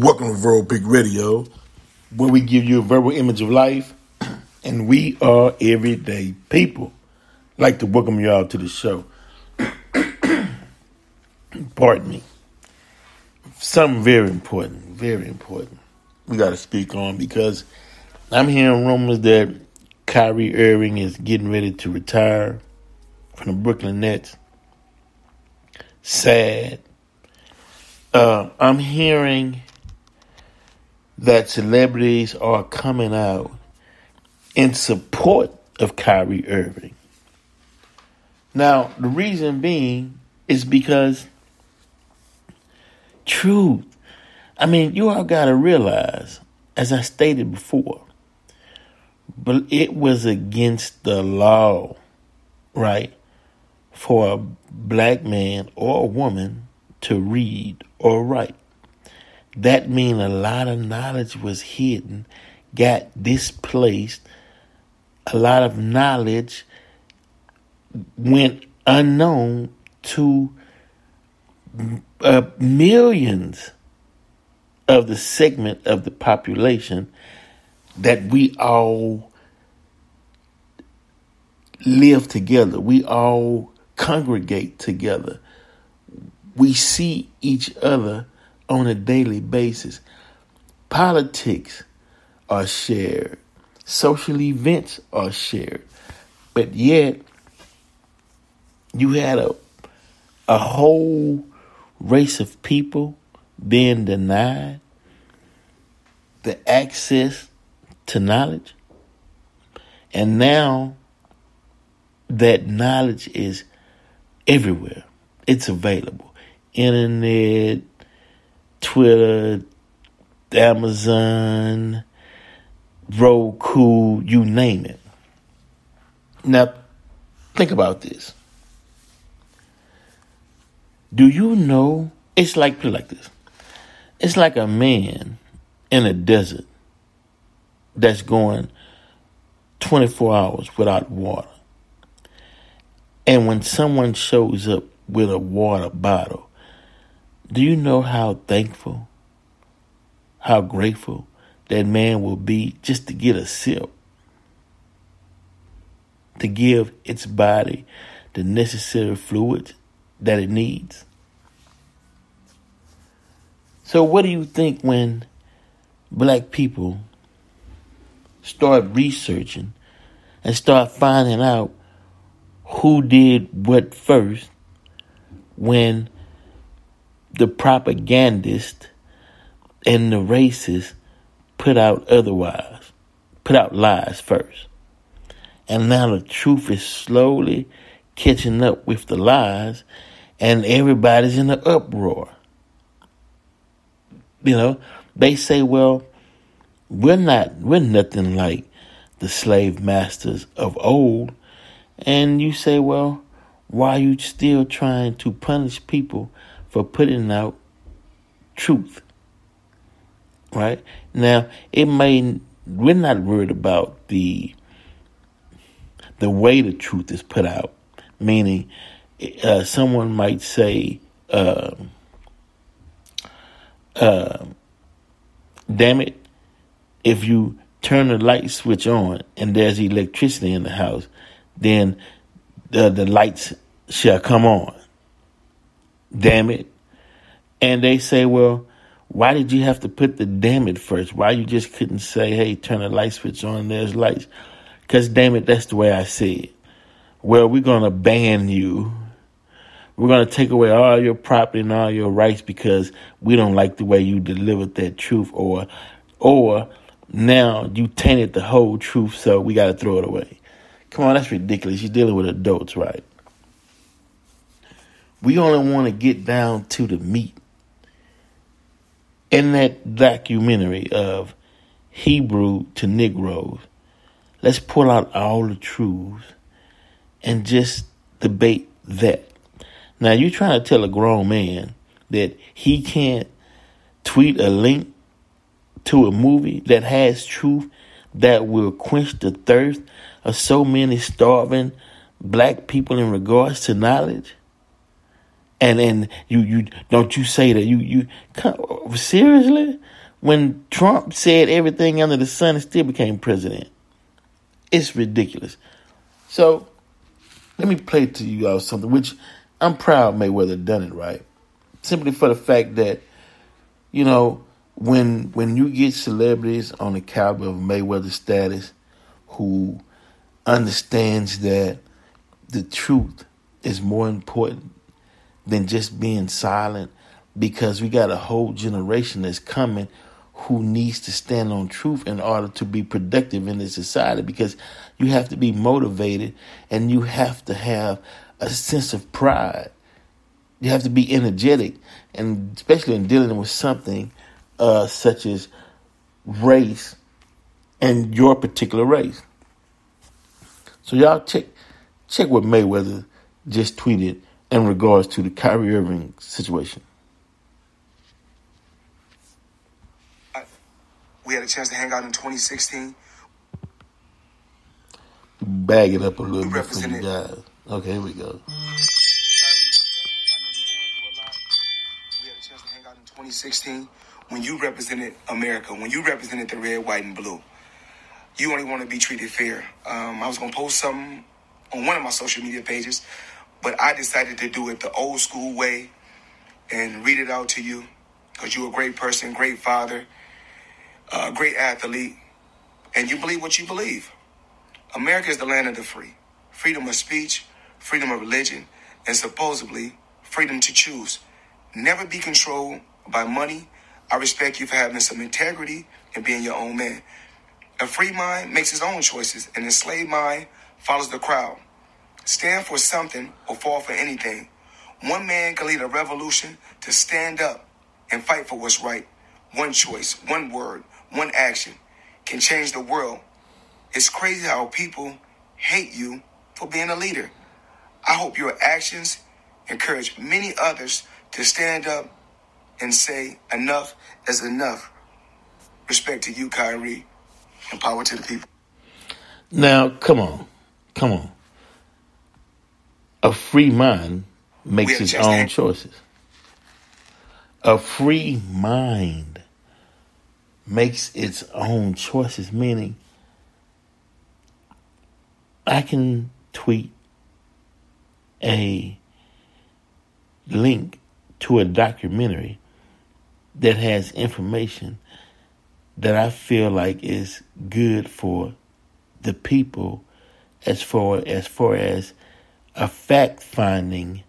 Welcome to Verbal Pic Radio, where we give you a verbal image of life, and we are everyday people. I'd like to welcome you all to the show. Pardon me. Something very important, very important. We got to speak on because I'm hearing rumors that Kyrie Irving is getting ready to retire from the Brooklyn Nets. Sad. Uh, I'm hearing that celebrities are coming out in support of Kyrie Irving. Now, the reason being is because truth. I mean, you all got to realize, as I stated before, but it was against the law, right, for a black man or a woman to read or write that mean a lot of knowledge was hidden, got displaced. A lot of knowledge went unknown to uh, millions of the segment of the population that we all live together. We all congregate together. We see each other on a daily basis. Politics are shared, social events are shared, but yet you had a a whole race of people being denied the access to knowledge. And now that knowledge is everywhere. It's available. Internet, Twitter, Amazon, Roku, you name it. Now, think about this. Do you know? It's like, like this. It's like a man in a desert that's going 24 hours without water. And when someone shows up with a water bottle, do you know how thankful, how grateful that man will be just to get a sip? To give its body the necessary fluids that it needs. So, what do you think when black people start researching and start finding out who did what first when the propagandist and the racist put out otherwise, put out lies first. And now the truth is slowly catching up with the lies, and everybody's in an uproar. You know, they say, well, we're not, we're nothing like the slave masters of old. And you say, well, why are you still trying to punish people for putting out truth. Right? Now, it may we're not worried about the the way the truth is put out. Meaning, uh, someone might say, uh, uh, "Damn it! If you turn the light switch on and there's electricity in the house, then the the lights shall come on." Damn it. And they say, well, why did you have to put the damn it first? Why you just couldn't say, hey, turn the light switch on, there's lights? Because damn it, that's the way I see it. Well, we're going to ban you. We're going to take away all your property and all your rights because we don't like the way you delivered that truth or, or now you tainted the whole truth, so we got to throw it away. Come on, that's ridiculous. You're dealing with adults, right? We only want to get down to the meat. In that documentary of Hebrew to Negroes, let's pull out all the truths and just debate that. Now, you're trying to tell a grown man that he can't tweet a link to a movie that has truth that will quench the thirst of so many starving black people in regards to knowledge? And and you you don't you say that you you seriously when Trump said everything under the sun and still became president. It's ridiculous. So let me play to you all something which I'm proud Mayweather done it right. Simply for the fact that, you know, when when you get celebrities on the caliber of Mayweather status who understands that the truth is more important than just being silent because we got a whole generation that's coming who needs to stand on truth in order to be productive in this society because you have to be motivated and you have to have a sense of pride. You have to be energetic, and especially in dealing with something uh, such as race and your particular race. So y'all check check what Mayweather just tweeted in regards to the Kyrie Irving situation. We had a chance to hang out in 2016. Bag it up a little bit for you guys. Okay, here we go. 2016 when you represented America, when you represented the red, white, and blue. You only want to be treated fair. Um, I was going to post something on one of my social media pages, but I decided to do it the old school way and read it out to you because you're a great person, great father, a great athlete, and you believe what you believe. America is the land of the free. Freedom of speech, freedom of religion, and supposedly freedom to choose. Never be controlled by money. I respect you for having some integrity and being your own man. A free mind makes his own choices, an enslaved mind follows the crowd. Stand for something or fall for anything. One man can lead a revolution to stand up and fight for what's right. One choice, one word, one action can change the world. It's crazy how people hate you for being a leader. I hope your actions encourage many others to stand up and say enough is enough. Respect to you, Kyrie, and power to the people. Now, come on. Come on. A free mind makes its own choices. A free mind makes its own choices, meaning I can tweet a link to a documentary that has information that I feel like is good for the people as far as far as a fact finding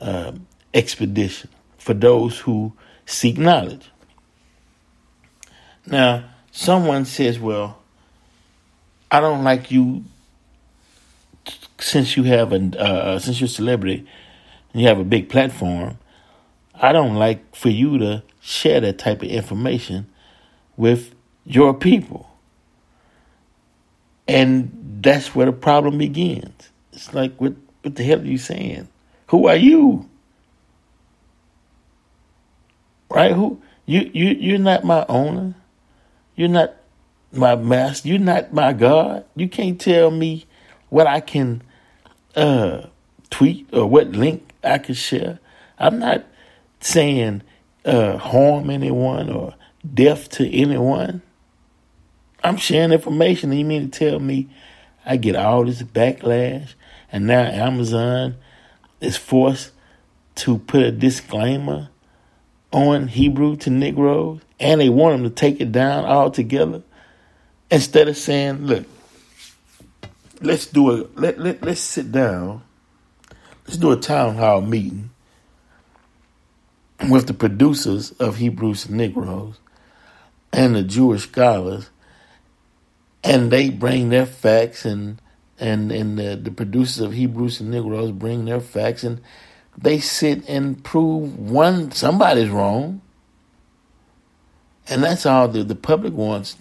uh, expedition for those who seek knowledge. Now, someone says, well, I don't like you since you have a uh, since you're a celebrity and you have a big platform. I don't like for you to share that type of information with your people. And that's where the problem begins. It's like, what, what the hell are you saying? Who are you? Right? Who you you you're not my owner. You're not my master. You're not my God. You can't tell me what I can uh, tweet or what link I can share. I'm not saying uh, harm anyone or death to anyone. I'm sharing information. And you mean to tell me I get all this backlash and now Amazon is forced to put a disclaimer on Hebrew to Negroes and they want them to take it down altogether instead of saying, look, let's do a let, let let's sit down. Let's do a town hall meeting with the producers of Hebrews and Negroes and the Jewish scholars, and they bring their facts and and and the, the producers of Hebrews and Negroes bring their facts and they sit and prove one somebody's wrong and that's all the, the public wants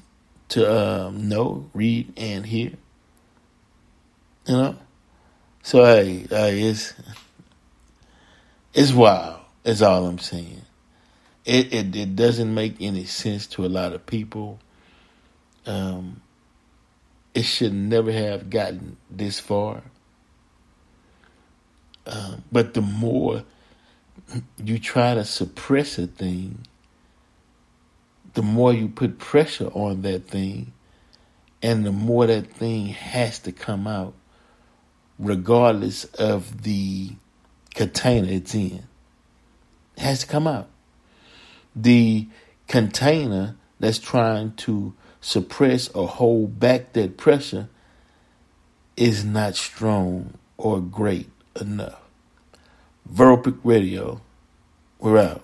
to um, know, read, and hear. You know? So, hey, hey, it's, it's wild, is all I'm saying. It, it, it doesn't make any sense to a lot of people. Um, it should never have gotten this far. Um, but the more you try to suppress a thing, the more you put pressure on that thing, and the more that thing has to come out, regardless of the container it's in. It has to come out. The container that's trying to suppress or hold back that pressure is not strong or great enough. Verbal Radio, we're out.